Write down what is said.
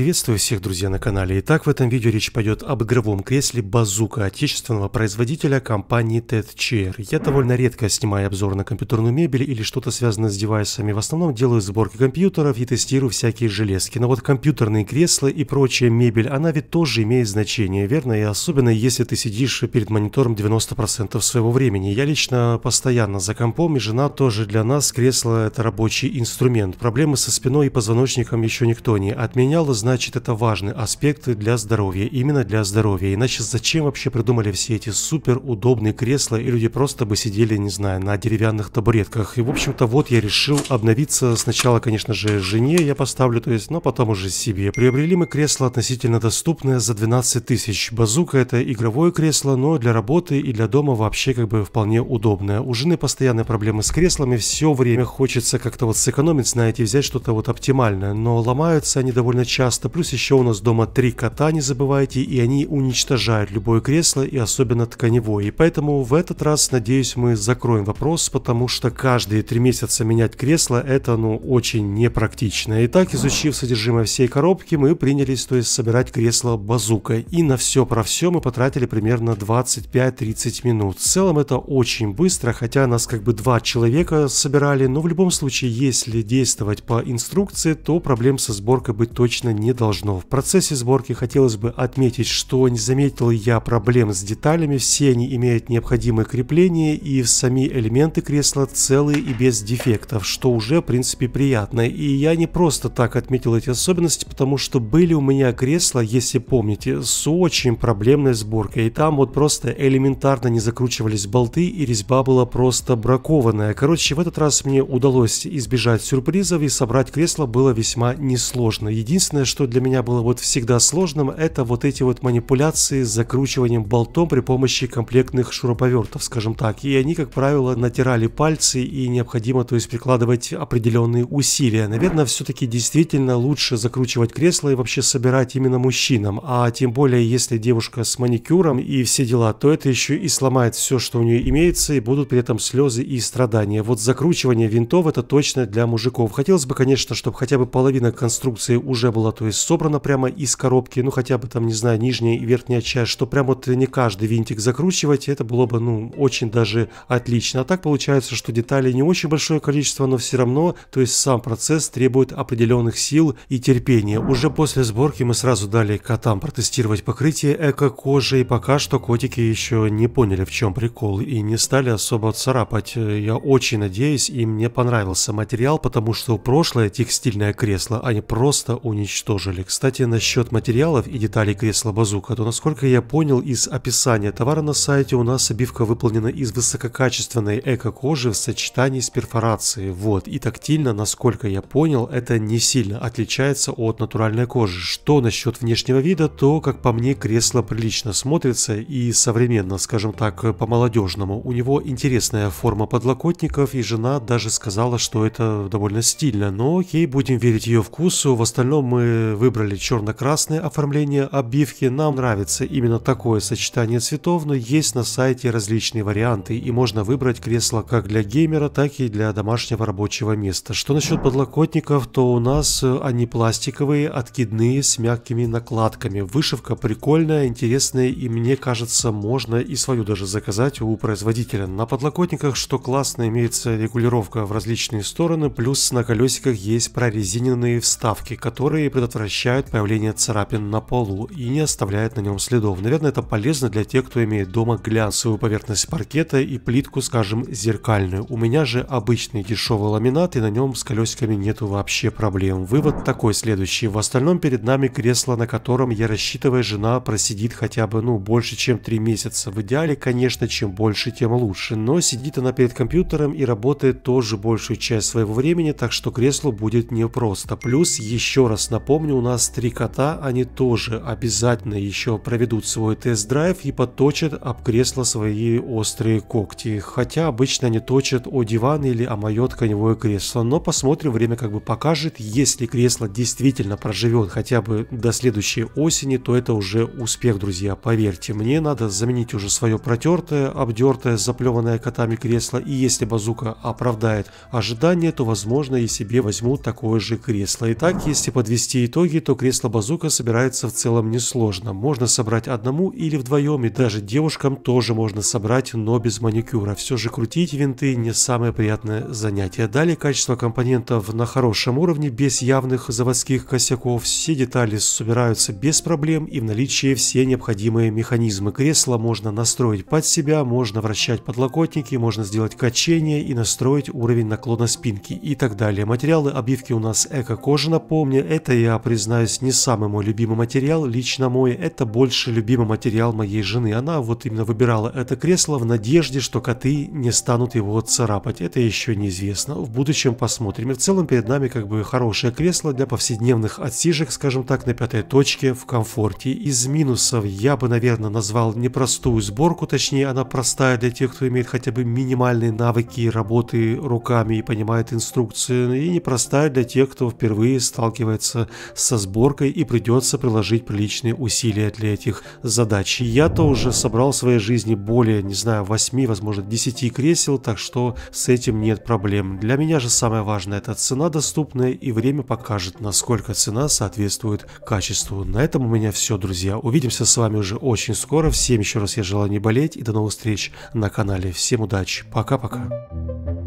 Приветствую всех, друзья, на канале. Итак, в этом видео речь пойдет об игровом кресле Базука отечественного производителя компании TED Chair. Я довольно редко снимаю обзор на компьютерную мебель или что-то связанное с девайсами. В основном делаю сборки компьютеров и тестирую всякие железки. Но вот компьютерные кресла и прочая мебель, она ведь тоже имеет значение, верно? И особенно если ты сидишь перед монитором 90% своего времени. Я лично постоянно за компом, и жена тоже для нас кресло это рабочий инструмент. Проблемы со спиной и позвоночником еще никто не отменял, значит это важный аспект для здоровья, именно для здоровья. Иначе зачем вообще придумали все эти супер удобные кресла, и люди просто бы сидели, не знаю, на деревянных табуретках. И в общем-то вот я решил обновиться. Сначала, конечно же, жене я поставлю, то есть, но потом уже себе. Приобрели мы кресло относительно доступное за 12 тысяч. Базука это игровое кресло, но для работы и для дома вообще как бы вполне удобное. У жены постоянные проблемы с креслами, все время хочется как-то вот сэкономить, знаете, взять что-то вот оптимальное, но ломаются они довольно часто часто. Плюс еще у нас дома три кота, не забывайте, и они уничтожают любое кресло, и особенно тканевое. И поэтому в этот раз, надеюсь, мы закроем вопрос, потому что каждые три месяца менять кресло, это, ну, очень непрактично. Итак, изучив содержимое всей коробки, мы принялись, то есть, собирать кресло базука. И на все про все мы потратили примерно 25-30 минут. В целом это очень быстро, хотя нас как бы два человека собирали, но в любом случае, если действовать по инструкции, то проблем со сборкой быть точно не должно. В процессе сборки хотелось бы отметить, что не заметил я проблем с деталями, все они имеют необходимое крепление и сами элементы кресла целые и без дефектов, что уже в принципе приятно. И я не просто так отметил эти особенности, потому что были у меня кресла, если помните, с очень проблемной сборкой. И там вот просто элементарно не закручивались болты и резьба была просто бракованная. Короче, в этот раз мне удалось избежать сюрпризов и собрать кресло было весьма несложно. Единственное, что для меня было вот всегда сложным, это вот эти вот манипуляции с закручиванием болтом при помощи комплектных шуруповертов, скажем так. И они, как правило, натирали пальцы и необходимо, то есть, прикладывать определенные усилия. Наверное, все-таки действительно лучше закручивать кресло и вообще собирать именно мужчинам. А тем более, если девушка с маникюром и все дела, то это еще и сломает все, что у нее имеется, и будут при этом слезы и страдания. Вот закручивание винтов это точно для мужиков. Хотелось бы, конечно, чтобы хотя бы половина конструкции уже была то есть собрано прямо из коробки, ну хотя бы там, не знаю, нижняя и верхняя часть, что прям вот не каждый винтик закручивать, это было бы, ну, очень даже отлично. А так получается, что деталей не очень большое количество, но все равно, то есть сам процесс требует определенных сил и терпения. Уже после сборки мы сразу дали котам протестировать покрытие эко-кожи, и пока что котики еще не поняли, в чем прикол, и не стали особо царапать. Я очень надеюсь, им не понравился материал, потому что прошлое текстильное кресло они просто уничтожили уничтожили. Кстати, насчет материалов и деталей кресла Базука, то насколько я понял из описания товара на сайте, у нас обивка выполнена из высококачественной эко-кожи в сочетании с перфорацией. Вот, и тактильно, насколько я понял, это не сильно отличается от натуральной кожи. Что насчет внешнего вида, то, как по мне, кресло прилично смотрится и современно, скажем так, по-молодежному. У него интересная форма подлокотников, и жена даже сказала, что это довольно стильно. Но окей, будем верить ее вкусу. В остальном мы выбрали черно-красное оформление обивки. Нам нравится именно такое сочетание цветов, но есть на сайте различные варианты и можно выбрать кресло как для геймера, так и для домашнего рабочего места. Что насчет подлокотников, то у нас э, они пластиковые, откидные, с мягкими накладками. Вышивка прикольная, интересная и мне кажется можно и свою даже заказать у производителя. На подлокотниках, что классно, имеется регулировка в различные стороны, плюс на колесиках есть прорезиненные вставки, которые предотвращают предотвращают появление царапин на полу и не оставляют на нем следов. Наверное, это полезно для тех, кто имеет дома глянцевую поверхность паркета и плитку, скажем, зеркальную. У меня же обычный дешевый ламинат и на нем с колесиками нету вообще проблем. Вывод такой следующий. В остальном перед нами кресло, на котором я рассчитываю, жена просидит хотя бы, ну, больше, чем 3 месяца. В идеале, конечно, чем больше, тем лучше. Но сидит она перед компьютером и работает тоже большую часть своего времени, так что креслу будет непросто. Плюс, еще раз напомню, Помню, у нас три кота, они тоже обязательно еще проведут свой тест-драйв и поточат об кресло свои острые когти. Хотя обычно они точат о диван или о мое тканевое кресло. Но посмотрим, время как бы покажет. Если кресло действительно проживет хотя бы до следующей осени, то это уже успех, друзья. Поверьте, мне надо заменить уже свое протертое, обдертое, заплеванное котами кресло. И если базука оправдает ожидания, то возможно и себе возьму такое же кресло. Итак, если подвести итоге, то кресло базука собирается в целом несложно. Можно собрать одному или вдвоем, и даже девушкам тоже можно собрать, но без маникюра. Все же крутить винты не самое приятное занятие. Далее качество компонентов на хорошем уровне, без явных заводских косяков. Все детали собираются без проблем и в наличии все необходимые механизмы. Кресло можно настроить под себя, можно вращать подлокотники, можно сделать качение и настроить уровень наклона спинки и так далее. Материалы обивки у нас эко-кожа, напомню, это я признаюсь не самый мой любимый материал, лично мой, это больше любимый материал моей жены. Она вот именно выбирала это кресло в надежде, что коты не станут его царапать. Это еще неизвестно. В будущем посмотрим. И в целом перед нами как бы хорошее кресло для повседневных отсижек, скажем так, на пятой точке в комфорте. Из минусов я бы, наверное, назвал непростую сборку, точнее она простая для тех, кто имеет хотя бы минимальные навыки работы руками и понимает инструкцию, и непростая для тех, кто впервые сталкивается со сборкой и придется приложить приличные усилия для этих задач. Я-то уже собрал в своей жизни более, не знаю, 8, возможно 10 кресел, так что с этим нет проблем. Для меня же самое важное это цена доступная и время покажет, насколько цена соответствует качеству. На этом у меня все, друзья. Увидимся с вами уже очень скоро. Всем еще раз я желаю не болеть и до новых встреч на канале. Всем удачи. Пока-пока.